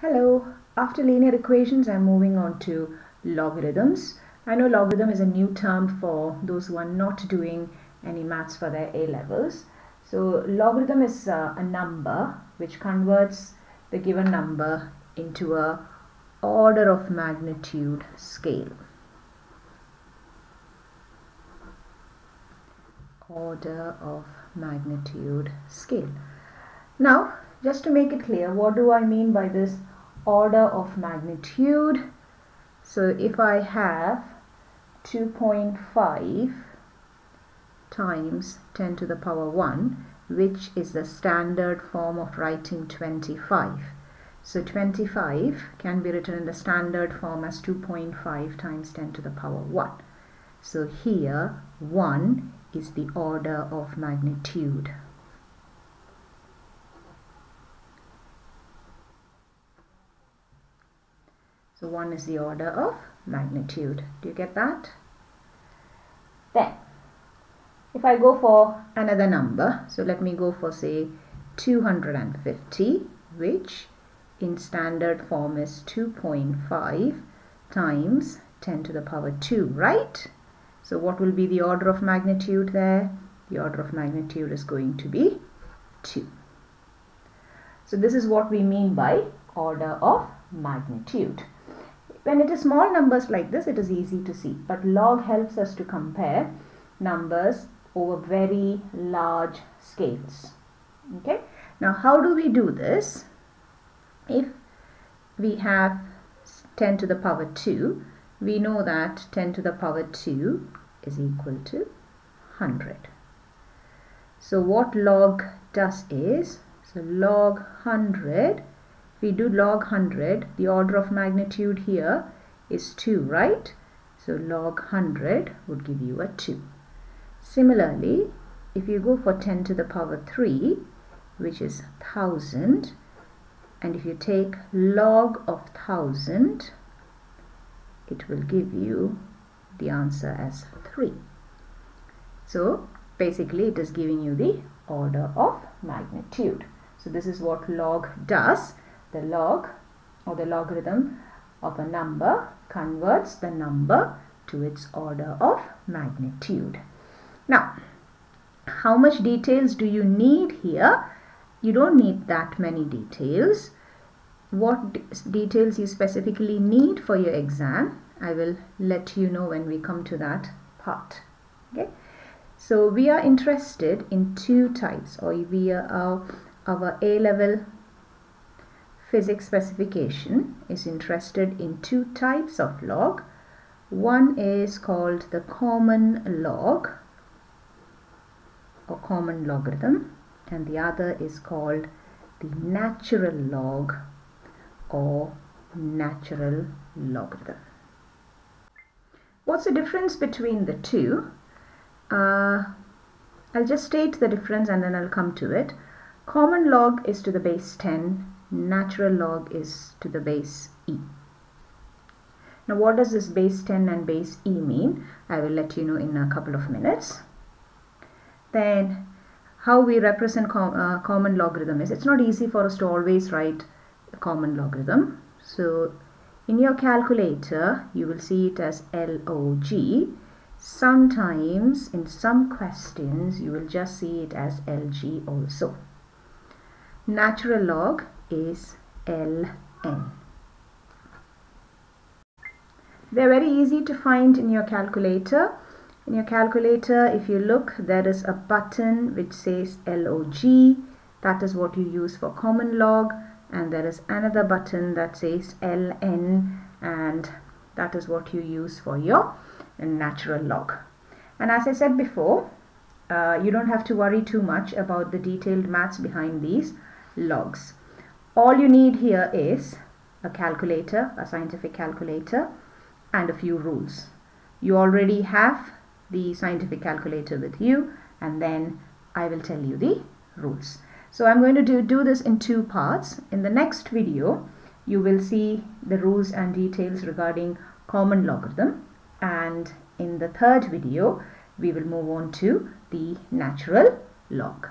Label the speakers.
Speaker 1: Hello, after linear equations I'm moving on to logarithms. I know logarithm is a new term for those who are not doing any maths for their A levels. So logarithm is uh, a number which converts the given number into a order of magnitude scale. Order of magnitude scale. Now just to make it clear what do I mean by this order of magnitude. So if I have 2.5 times 10 to the power 1 which is the standard form of writing 25 so 25 can be written in the standard form as 2.5 times 10 to the power 1 so here 1 is the order of magnitude So 1 is the order of magnitude. Do you get that? Then, if I go for another number, so let me go for say 250, which in standard form is 2.5 times 10 to the power 2, right? So what will be the order of magnitude there? The order of magnitude is going to be 2. So this is what we mean by order of magnitude. When it is small numbers like this, it is easy to see. But log helps us to compare numbers over very large scales. Okay. Now, how do we do this? If we have 10 to the power 2, we know that 10 to the power 2 is equal to 100. So what log does is, so log 100 we do log 100 the order of magnitude here is 2 right? So log 100 would give you a 2 similarly if you go for 10 to the power 3 which is 1000 and if you take log of 1000 it will give you the answer as 3 so basically it is giving you the order of magnitude. So this is what log does the log or the logarithm of a number converts the number to its order of magnitude. Now, how much details do you need here? You don't need that many details. What details you specifically need for your exam, I will let you know when we come to that part. Okay. So we are interested in two types or we are uh, our, our A-level physics specification is interested in two types of log. One is called the common log or common logarithm and the other is called the natural log or natural logarithm. What's the difference between the two? Uh, I'll just state the difference and then I'll come to it. Common log is to the base 10 natural log is to the base e. Now what does this base 10 and base e mean? I will let you know in a couple of minutes. Then how we represent com uh, common logarithm is it's not easy for us to always write common logarithm. So in your calculator you will see it as log. Sometimes in some questions you will just see it as lg also. Natural log is ln. They're very easy to find in your calculator. In your calculator, if you look, there is a button which says log. That is what you use for common log. And there is another button that says ln and that is what you use for your natural log. And as I said before, uh, you don't have to worry too much about the detailed maths behind these logs all you need here is a calculator, a scientific calculator and a few rules. You already have the scientific calculator with you and then I will tell you the rules. So I'm going to do, do this in two parts. In the next video, you will see the rules and details regarding common logarithm and in the third video, we will move on to the natural log.